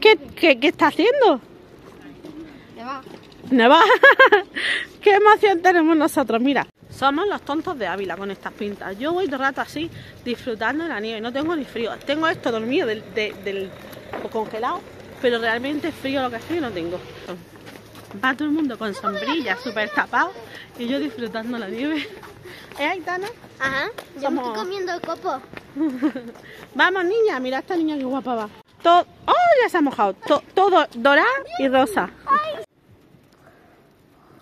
¿Qué, qué, qué está haciendo? Me va. Neva. ¡Qué emoción tenemos nosotros! Mira, somos los tontos de Ávila con estas pintas. Yo voy de rato así, disfrutando de la nieve. No tengo ni frío. Tengo esto dormido del, de- del o congelado, pero realmente frío lo que frío no tengo. Va todo el mundo con sombrilla, súper tapado, y yo disfrutando la nieve. ¿Eh, Aitana? Ajá. Yo me estoy comiendo el copo. Vamos, niña, mira esta niña que guapa va. Todo, ¡Oh, ya se ha mojado! To- todo dorado y rosa.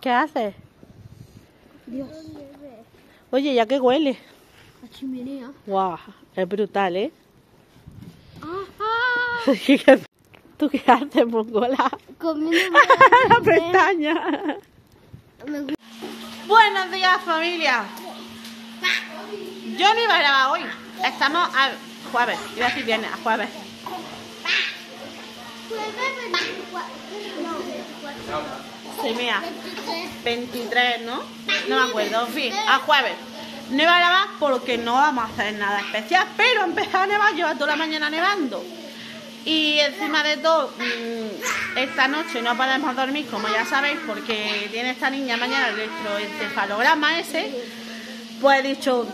¿Qué haces? Dios. Oye, ¿ya qué huele? La chimenea. ¡Guau! Es brutal, ¿eh? Ah, ¿Tú qué haces, mongola? Comiendo La pestaña. Me. Buenos días, familia. Yo no iba a grabar hoy. Estamos a jueves. Iba a decir viernes, a jueves. Sí, mira. 23, ¿no? No me acuerdo, en fin, a jueves. No iba a porque no vamos a hacer nada especial, pero empezó a nevar, lleva toda la mañana nevando. Y encima de todo, mm, esta noche no podemos dormir, como ya sabéis, porque tiene esta niña mañana el electroencefalograma ese. Pues he dicho,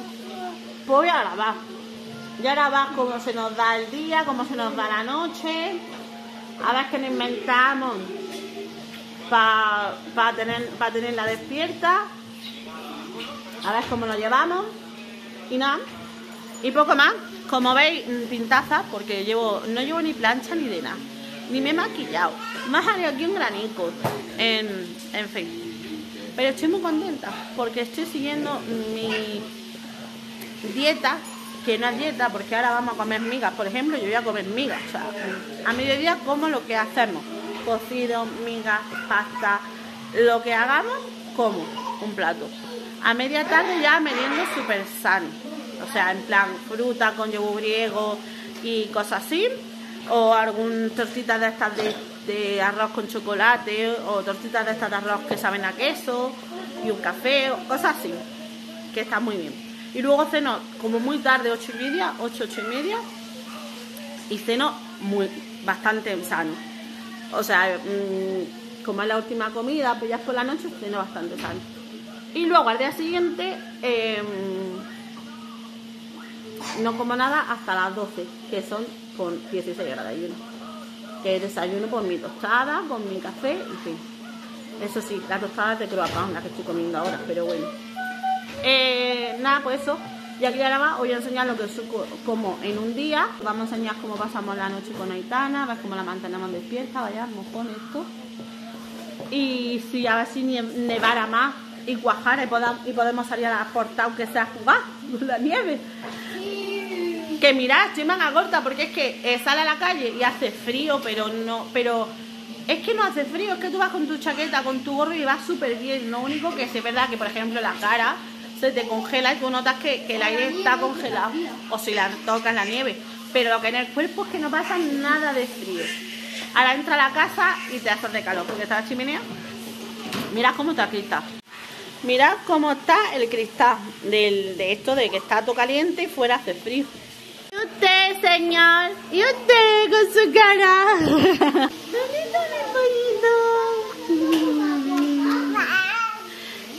pues voy a grabar. Ya grabar cómo se nos da el día, cómo se nos da la noche, a ver qué nos inventamos para tener, pa tenerla despierta, a ver cómo lo llevamos y nada, y poco más. Como veis, pintaza, porque llevo no llevo ni plancha ni de nada, ni me he maquillado. Más haré aquí un granico, en, en fin. Pero estoy muy contenta porque estoy siguiendo mi dieta, que no es dieta, porque ahora vamos a comer migas. Por ejemplo, yo voy a comer migas. O sea, a mediodía como lo que hacemos. Cocido, migas, pasta, lo que hagamos, como un plato. A media tarde ya meriendo súper sano. O sea, en plan fruta con yogur griego y cosas así. O algún tortitas de estas de, arroz con chocolate. O tortitas de estas de arroz que saben a queso. Y un café, cosas así. Que está muy bien. Y luego ceno como muy tarde, ocho y media, ocho, ocho y media. Y ceno muy, bastante sano. O sea, mm, como es la última comida, pues ya es por la noche, ceno bastante sano. Y luego al día siguiente em, no como nada hasta las 12, que son con 16 grados de ayuno. Que desayuno por mi tostada, con mi café, en fin. Eso sí, la tostada es de croissant, la que estoy comiendo ahora, pero bueno. Eh, nada, pues eso. Ya que nada más, os voy a enseñar lo que co- como en un día. Vamos a enseñar cómo pasamos la noche con Aitana, a ver cómo la mantenemos despierta, vaya, mojón esto. Y si a ver si nevara más y cuajara y, poda- y podemos salir a la porta aunque sea a jugar con la nieve. Que mirad, estoy manga corta porque es que eh, sale a la calle y hace frío, pero no, pero es que no hace frío, es que tú vas con tu chaqueta, con tu gorro y vas súper bien. Lo único que es verdad que, por ejemplo, la cara te congela y tú notas que, que el aire está congelado o si la tocas la nieve. Pero lo que en el cuerpo es que no pasa nada de frío. Ahora entra a la casa y te haces de calor porque está la chimenea. Mirad cómo está el cristal. Mirad cómo está el cristal del, de esto de que está todo caliente y fuera hace frío. Y usted, señor, y usted con su cara.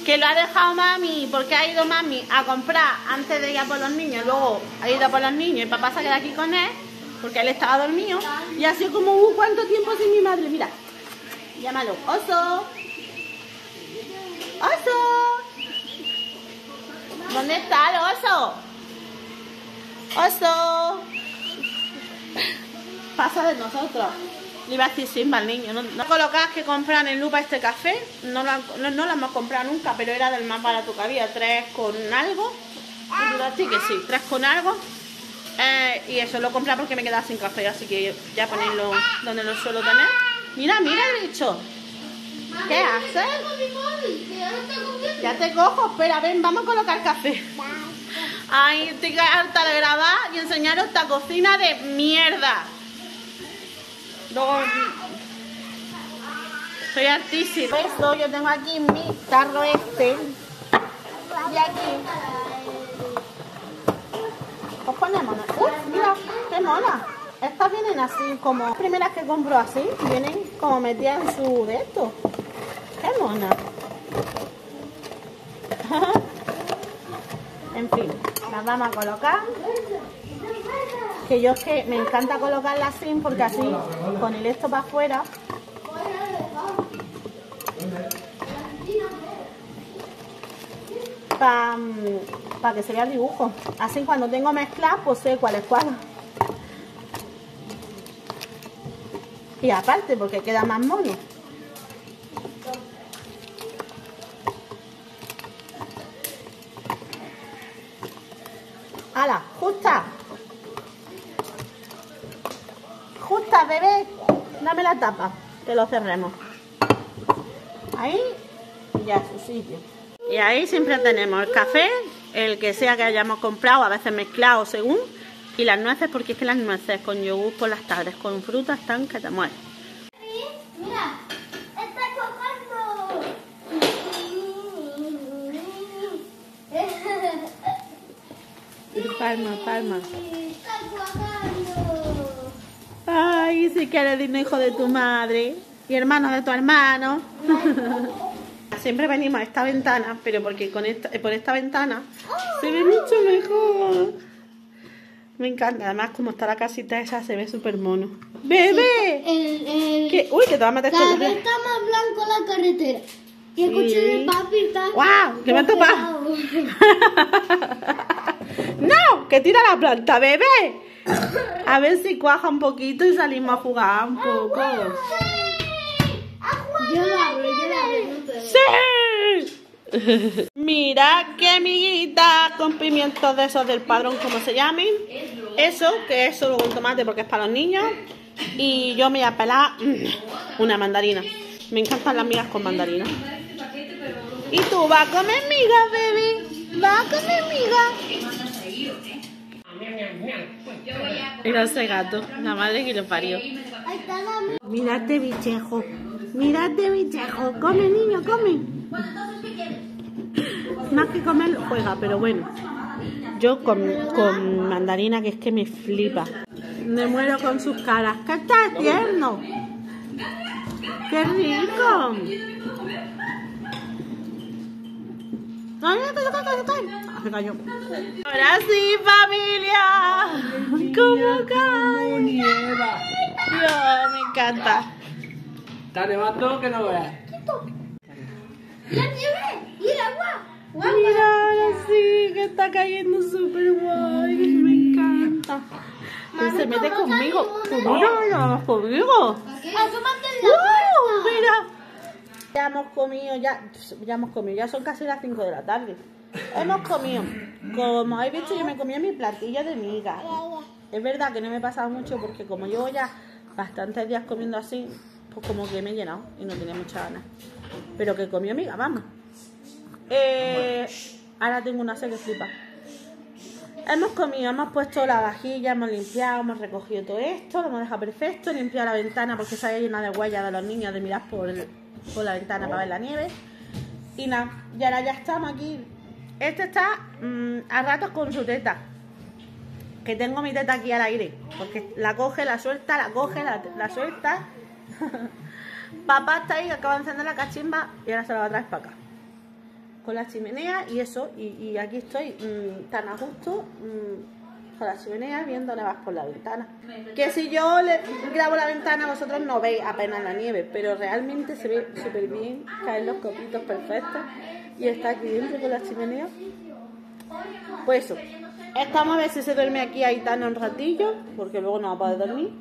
Que lo ha dejado mami, porque ha ido mami a comprar antes de ir a por los niños, luego ha ido a por los niños y papá se queda aquí con él, porque él estaba dormido, y sido como, uh, ¿cuánto tiempo sin mi madre? Mira, llámalo, oso, oso, ¿dónde está el oso? Oso, pasa de nosotros. Le iba a decir Simba al niño. No, colocas que compran en Lupa este café. No lo, no, no lo hemos comprado nunca, pero era del más barato que había. Tres con algo. Sí que sí, tres con algo. Eh, y eso lo compré porque me quedaba sin café, así que ya ponerlo donde lo suelo tener. Mira, mira el bicho. ¿Qué haces? Ya te cojo, espera, ven, vamos a colocar café. Ay, estoy harta de grabar y enseñaros esta cocina de mierda. Luego, soy hartísima. Esto, yo tengo aquí mi tarro este. Y aquí. Pues ponemos. ¡Uh! mola. Estas vienen así, como las primeras que compro así, vienen como metidas en su de esto. Qué mona. en fin, las vamos a colocar. Que yo es que me encanta colocarlas así porque así, con el esto para afuera, para que se vea el dibujo. Así cuando tengo mezclas, pues sé cuál es cuál. Y aparte, porque queda más mono. ¡Justa, bebé! Dame la tapa, que lo cerremos. Ahí, y ya, su sitio. Y ahí siempre tenemos el café, el que sea que hayamos comprado, a veces mezclado según, y las nueces, porque es que las nueces con yogur por las tardes, con frutas están que te mueres. Mira, está cojando. Palma, palma. Está cojando. Ay, si quieres digno hijo de tu madre y hermano de tu hermano. Siempre venimos a esta ventana, pero porque con esta, por esta ventana se ve mucho mejor. Me encanta, además como está la casita esa se ve súper mono. ¡Bebé! El, el, ¿Qué? Uy, que te vas a meter cada con vez está más blanco la carretera. Y el coche Sí. de papi está. ¡Guau! ¡Que me ha topado! ¡No! ¡Que tira la planta, bebé! A ver si cuaja un poquito y salimos a jugar un poco. Yo abro, yo lo abro. no te- ¡Sí! Mira qué amiguita con pimientos de esos del padrón, como se llamen. Eso, que es solo con tomate porque es para los niños. Y yo me voy a pelar una mandarina. Me encantan las migas con mandarina. ¿Y tú vas a comer migas, baby? ¿Vas a comer migas? Mira ese gato, la madre que lo parió. Mírate, bichejo. Mírate, bichejo. Come, niño, come. Más que comer, juega, pero bueno. Yo con, con mandarina, que es que me flipa. Me muero con sus caras. ¡Qué está tierno! ¡Qué rico! ¡Ay, Ah, Se cayó. Ahora sí, familia. ¿Cómo cae? nieva. Dios, me encanta. Está nevando que no veas. ¡La nieve! ¡Y el agua! Mira, ahora sí, que está cayendo súper guay. Me encanta. Y se mete conmigo. Mira, conmigo. ¡Asómate. Mira. Ya hemos comido, ya, ya hemos comido, ya son casi las 5 de la tarde. Hemos comido. Como habéis visto, yo me comí mi platillo de miga. Es verdad que no me he pasado mucho porque como llevo ya bastantes días comiendo así, pues como que me he llenado y no tenía mucha ganas. Pero que comió miga, vamos. Eh, ahora tengo una sed que flipa. Hemos comido, hemos puesto la vajilla, hemos limpiado, hemos recogido todo esto, lo hemos dejado perfecto, limpiado la ventana porque se había llena de huellas de los niños de mirar por, por la ventana para ver la nieve. Y nada, y ahora ya estamos aquí. Este está mm, a ratos con su teta. Que tengo mi teta aquí al aire. Porque la coge, la suelta, la coge, la, suelta. Papá está ahí, acaba de encender la cachimba y ahora se la va a traer para acá con la chimenea y eso, y, aquí estoy mm, tan a gusto mm, con la chimenea viendo nevas por la ventana. Que si yo le grabo la ventana vosotros no veis apenas la nieve, pero realmente se ve súper bien, caen los copitos perfectos y está aquí dentro con la chimenea. Pues eso, estamos a ver si se duerme aquí Aitana un ratillo, porque luego no va a poder dormir.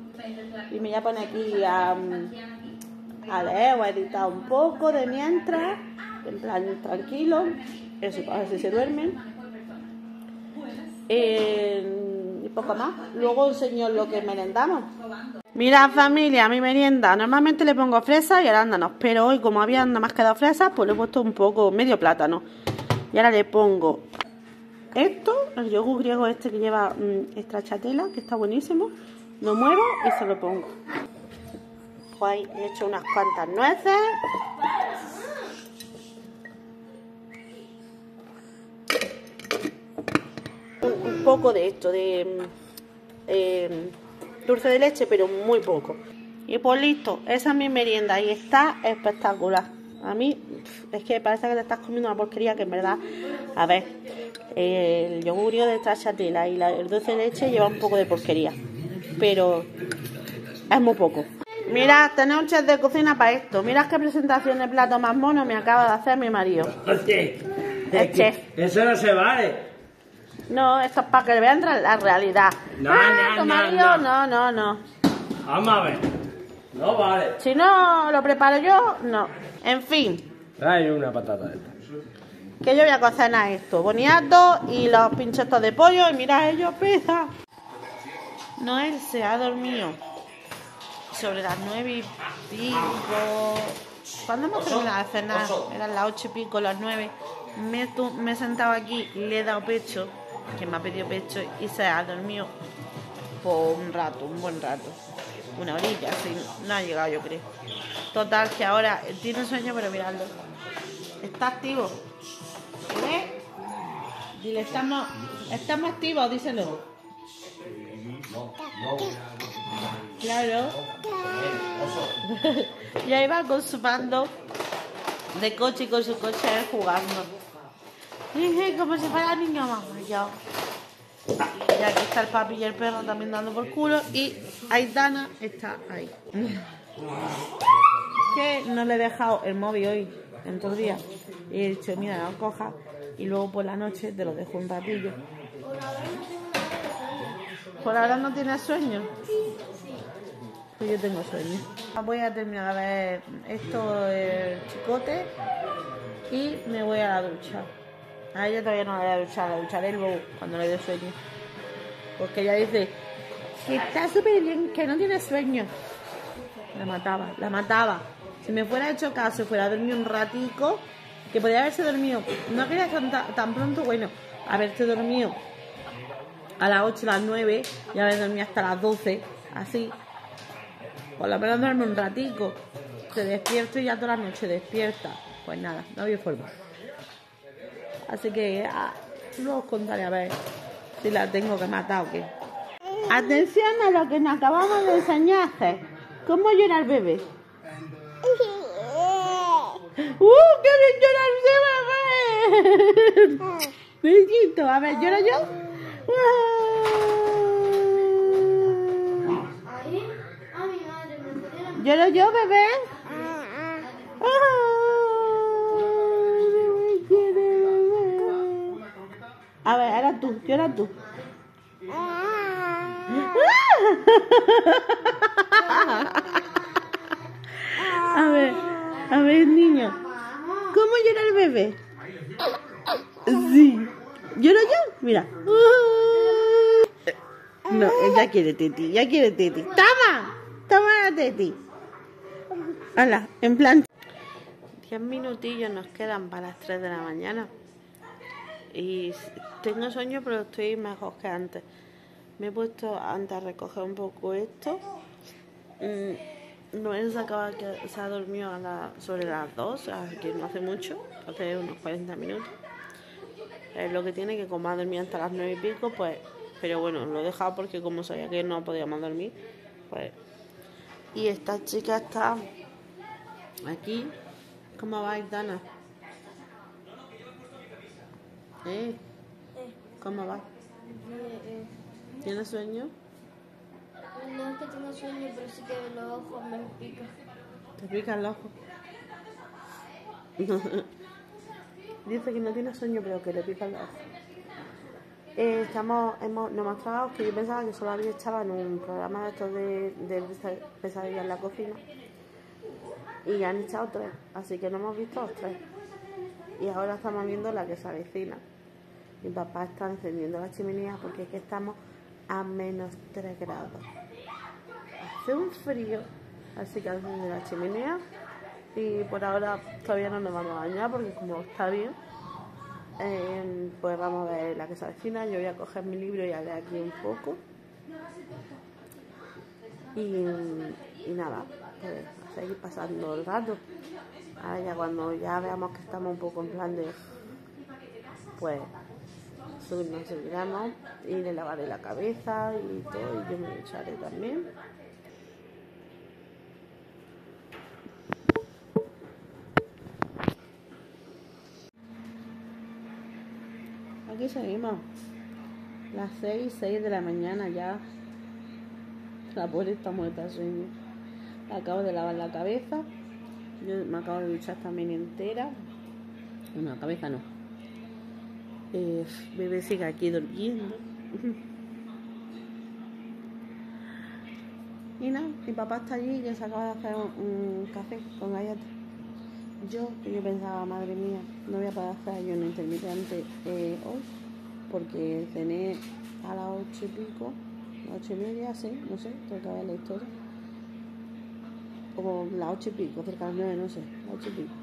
Y me poner aquí a, mm, a leer o a editar un poco de mientras, en plan tranquilo, eso, a ver si se duermen. Y poco más. Luego enseño lo que merendamos. Mira familia, mi merienda. Normalmente le pongo fresa y arándanos, pero hoy como había nada más quedado fresas, pues le he puesto un poco, medio plátano. Y ahora le pongo esto, el yogur griego este que lleva mm, stracciatella, que está buenísimo. Lo muevo y se lo pongo. Pues he hecho unas cuantas nueces. Un, un poco de esto, de mm, eh, dulce de leche, pero muy poco. Y pues listo, esa es mi merienda y está espectacular. A mí es que parece que te estás comiendo una porquería que en verdad, a ver, el yogurio de stracciatella y la, el dulce de leche lleva un poco de porquería, pero es muy poco. Mira, tenemos un chef de cocina para esto. Mira qué presentación de plato más mono me acaba de hacer mi marido. Oye, El chef. Eso no se vale. No, esto es para que vean la realidad. No, Ah, no, no, no. no, no, no. Vamos a ver. No vale. Si no lo preparo yo, no. En fin, Trae una patata esta. que yo voy a cocinar esto. Boniato y los pinchos estos de pollo. Y mira, ellos pesa. Noel se ha dormido sobre las nueve y pico. ¿Cuándo hemos terminado de cenar? Eran las ocho y pico, las nueve. Me, me he sentado aquí, le he dado pecho, que me ha pedido pecho, y se ha dormido por un rato, un buen rato. Una horilla, sí, no ha llegado yo creo. Total, que ahora tiene sueño, pero miradlo. Está activo. ¿Eh? Dile, estamos, estamos activos, díselo. Claro. y ahí va con su mando de coche y con su coche jugando. Dije, como si fuera niño más mayor. Y aquí está el papi y el perro también dando por culo. Y Aitana está ahí. que no le he dejado el móvil hoy, en todo día. Y he dicho, mira, lo coja. Y luego por la noche te lo dejo un ratillo. Por ahora no tienes sueño. Pues yo tengo sueño. Voy a terminar de ver esto el chicote y me voy a la ducha. A ella todavía no la duchar, la ducharé luego cuando le dé sueño. Porque ella dice que está súper bien, que no tiene sueño. La mataba, la mataba. Si me fuera hecho caso, fuera a dormir un ratico, que podría haberse dormido. No quería tan pronto, bueno, haberse dormido a las 8, a las 9 y haber dormido hasta las 12, así. Por lo menos duerme un ratico. Te despierto y ya toda la noche despierta. Pues nada, no había forma. Así que ah, luego os contaré a ver si la tengo que matar o qué. Atención a lo que nos acabamos de enseñar. ¿Cómo llora el bebé? ¡Uh, qué bien llora ese bebé! Bellito, a ver, ¿lloro yo? ¿Lloro yo, bebé? Ay, quiere bebé. A ver, ahora tú, llora tú. A ver, a ver, niño. ¿Cómo llora el bebé? Sí. ¿Lloro yo? Mira. No, ella quiere teti, ya quiere teti. ¡Toma! ¡Toma la teti! Hola, en plan. Diez minutillos nos quedan para las 3 de la mañana. Y tengo sueño, pero estoy mejor que antes. Me he puesto antes a recoger un poco esto. Mm, Noel se acaba que se ha dormido a la- sobre las 2, así que no hace mucho, hace unos 40 minutos. Es lo que tiene que como ha dormido hasta las 9 y pico, pues, pero bueno, lo he dejado porque como sabía que no podíamos dormir, pues. Y esta chica está aquí. ¿Cómo va, Dana? ¿Eh? ¿Cómo va? ¿Tienes sueño? No es que tengo sueño, pero sí que los ojos me pican. ¿Te pica el ojo? Dice que no tiene sueño, pero que le pica el ojo. Eh, estamos, hemos, nos hemos tragado que yo pensaba que solo había estado en un programa de estos de, de pesa- pesadilla en la cocina. Y ya han echado tres, así que no hemos visto los tres. Y ahora estamos viendo la que se avecina. Mi papá está encendiendo la chimenea porque es que estamos a menos 3 grados. Hace un frío, así que enciende la chimenea. Y por ahora todavía no nos vamos a bañar porque como está bien, eh, pues vamos a ver la que se avecina. Yo voy a coger mi libro y a leer aquí un poco. Y, y nada, pues a seguir pasando el rato. Ahora ya cuando ya veamos que estamos un poco en plan de, pues, Sub- Nos subiremos y le lavaré la cabeza y todo, y yo me lo echaré también. Aquí seguimos. Las 6, 6 de la mañana ya. La pobre está muerta sueño. Acabo de lavar la cabeza. Yo me acabo de duchar también entera. La cabeza no. Eh, bebé sigue aquí durmiendo. Y nada, mi papá está allí ya se acaba de hacer un, café con galletas. Yo, que yo pensaba, madre mía, no voy a poder hacer ayuno intermitente eh, hoy, porque cené a las ocho y pico, ocho y media, sí, no sé, tengo que ver la historia. O las ocho y pico, cerca de las nueve, no sé, las ocho y pico.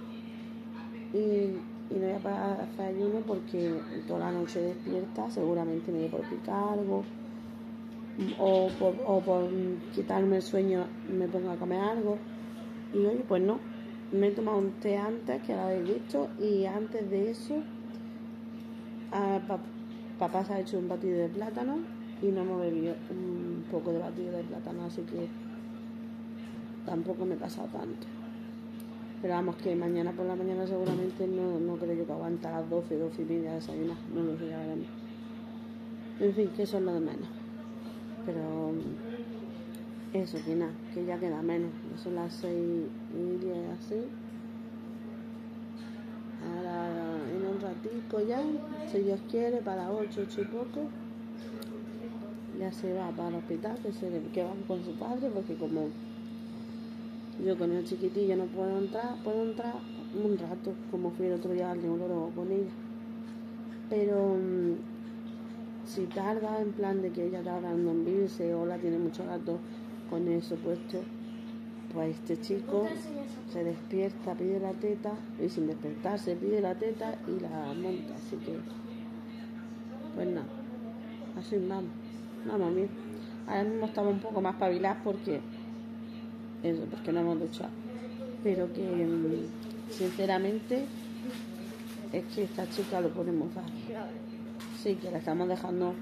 Y, y no voy a hacer ayuno porque toda la noche despierta, seguramente me dé por picar algo, o por, quitarme el sueño me pongo a comer algo. Y oye, pues no, me he tomado un té antes, que lo habéis visto, y antes de eso, papá se ha hecho un batido de plátano y no hemos bebido un poco de batido de plátano, así que tampoco me he pasado tanto. Pero vamos, que mañana por la mañana seguramente no, no creo yo que aguanta las 12, 12 y media desayunar, no lo sé, ya veremos. En fin, que eso es lo de menos. Pero mm, eso, que nada, que ya queda menos. Son las 6 y 10 así. Ahora en un ratico ya, si Dios quiere, para las 8, 8 y poco, ya se va para el hospital, que, se, que va con su padre, porque como yo con el chiquitillo no puedo entrar, puedo entrar un rato, como fui el otro día al neurólogo con ella. Pero mm, si tarda en plan de que ella tarda en dormirse o la tiene mucho rato con eso puesto, pues este chico se despierta, pide la teta y sin despertarse pide la teta y la monta. Así que, pues nada, así vamos, vamos bien. Ahora mismo estamos un poco más pabilados porque, eso, porque no hemos duchado. Pero que, mm, sinceramente, es que esta chica lo pone muy fácil. Sí, que le estamos dejando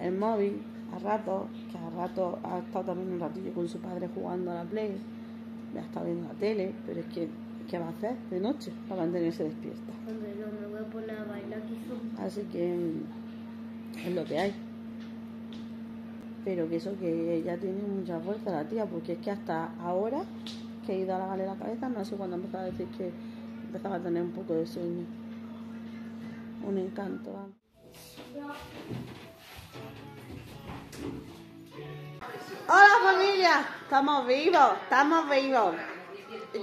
el móvil a rato, que a rato ha estado también un ratillo con su padre jugando a la Play, le ha estado viendo la tele, pero es que, ¿qué va a hacer de noche para mantenerse despierta? Hombre, no me voy a poner a bailar. Así que mm, es lo que hay. Pero que eso que ella tiene mucha fuerza la tía, porque es que hasta ahora que he ido a lavarle la cabeza, no sé cuándo empezaba a decir que empezaba a tener un poco de sueño. Un encanto. Hola familia, estamos vivos, estamos vivos.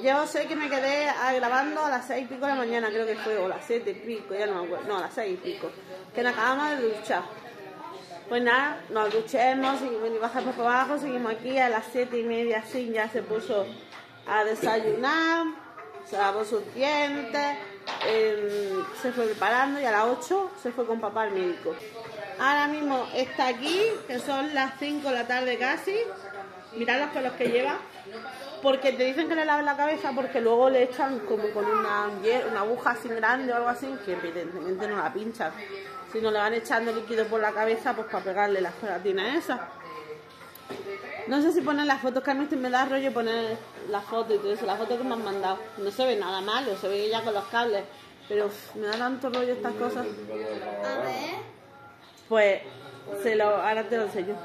Yo sé que me quedé grabando a las seis y pico de la mañana, creo que fue, o las siete y pico, ya no me acuerdo, no, a las seis y pico, que nos acabamos de duchar. Pues nada, nos duchemos y bajamos por abajo, seguimos aquí a las siete y media, así ya se puso a desayunar, se lavó sus dientes, em, se fue preparando y a las 8 se fue con papá al médico. Ahora mismo está aquí, que son las 5 de la tarde casi. Mirad los pelos que lleva. Porque te dicen que le laves la cabeza porque luego le echan como con una, una aguja así grande o algo así, que evidentemente no la pinchan. Si no le van echando líquido por la cabeza, pues para pegarle las gelatinas esas. No sé si poner las fotos que a mí me da rollo poner las fotos y todo eso, las fotos que me han mandado. No se ve nada malo, se ve ya con los cables. Pero uf, me da tanto rollo estas cosas. A ver. Pues se lo, ahora te lo enseño.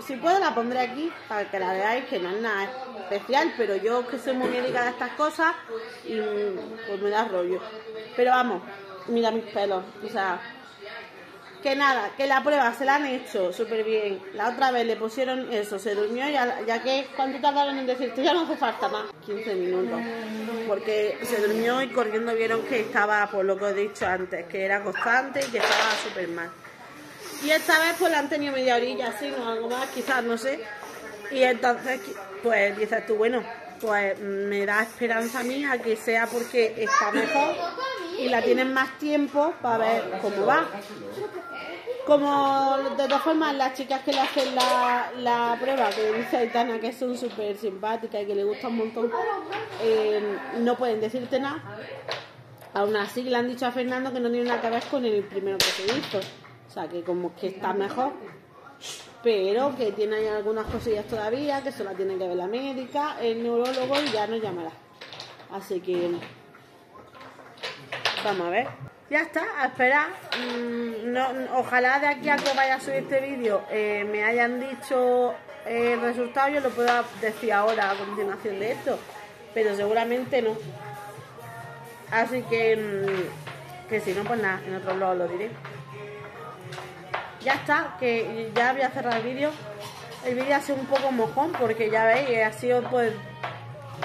Si puedo la pondré aquí para que la veáis, que no es nada especial, pero yo que soy muy médica de estas cosas y mm, pues me da rollo. Pero vamos, mira mis pelos, o sea, que nada, que la prueba se la han hecho súper bien. La otra vez le pusieron eso, se durmió, ya, ya que cuánto tardaron en decirte, ya no hace falta más, 15 minutos. Porque se durmió y corriendo vieron que estaba, por lo que he dicho antes, que era constante y que estaba súper mal. Y esta vez pues la han tenido media orilla así, o algo más, quizás, no sé. Y entonces, pues dices tú, bueno, pues me da esperanza a mí a que sea porque está mejor y la tienen más tiempo para ver cómo va. Como de todas formas las chicas que le hacen la, la prueba, que dice Aitana que son súper simpáticas y que le gusta un montón, eh, no pueden decirte nada. Aún así le han dicho a Fernando que no tiene nada que ver con el primero que se hizo. Sea, que como que está mejor. Pero que tiene algunas cosillas todavía, que se la tiene que ver la médica, el neurólogo y ya nos llamará. Así que vamos a ver. Ya está, a esperar. Mm, no- ojalá de aquí a que vaya a subir este vídeo eh, me hayan dicho el resultado, yo lo puedo decir ahora a continuación de esto. Pero seguramente no. Así que, mm, que si no, pues nada, en otro blog lo diré. Ya está, que ya voy a cerrar el vídeo. El vídeo ha sido un poco mojón porque ya veis, ha sido pues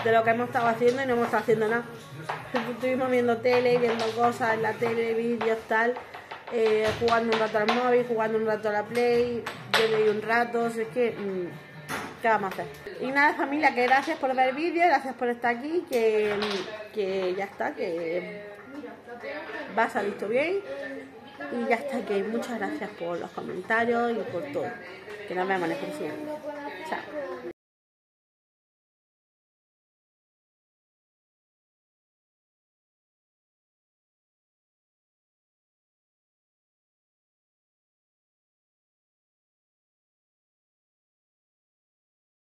de lo que hemos estado haciendo y no hemos estado haciendo nada. Estuvimos viendo tele, viendo cosas en la tele, vídeos, tal, eh, jugando un rato al móvil, jugando un rato a la Play, yo leí un rato, así que, mm, ¿qué vamos a hacer? Y nada, familia, que gracias por ver el vídeo, gracias por estar aquí, que, que ya está, que va a salir todo bien. Y ya está, que muchas gracias por los comentarios y por todo. Que nos vemos en el próximo. Chao.